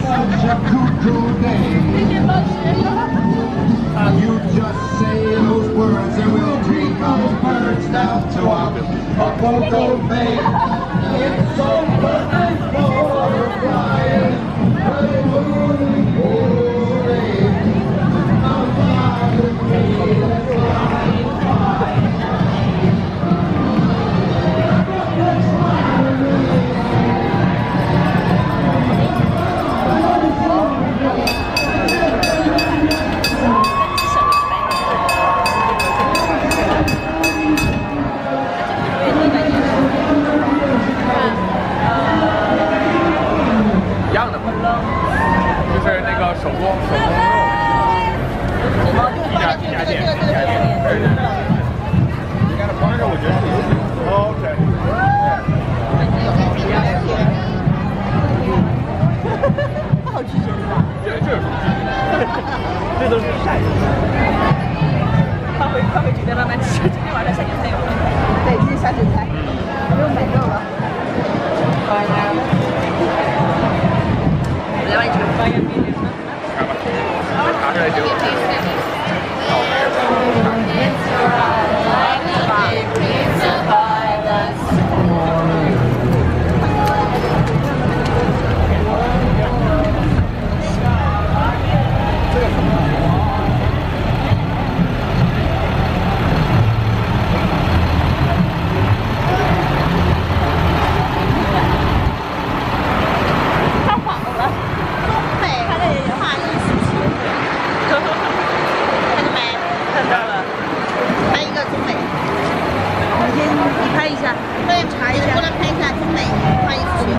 such a cuckoo day. And you just say those words and we'll treat those birds down to our cocoa bay. 样的嘛，就是那个手工手工肉，一家一家店一家店，对对对。应该是方式，我觉得是。OK。不好拒绝是吧？这这有什么区别？这都是晒的。他会他会觉得慢慢吃，今天晚上下酒菜有了。对，今天下酒菜 not going to do it.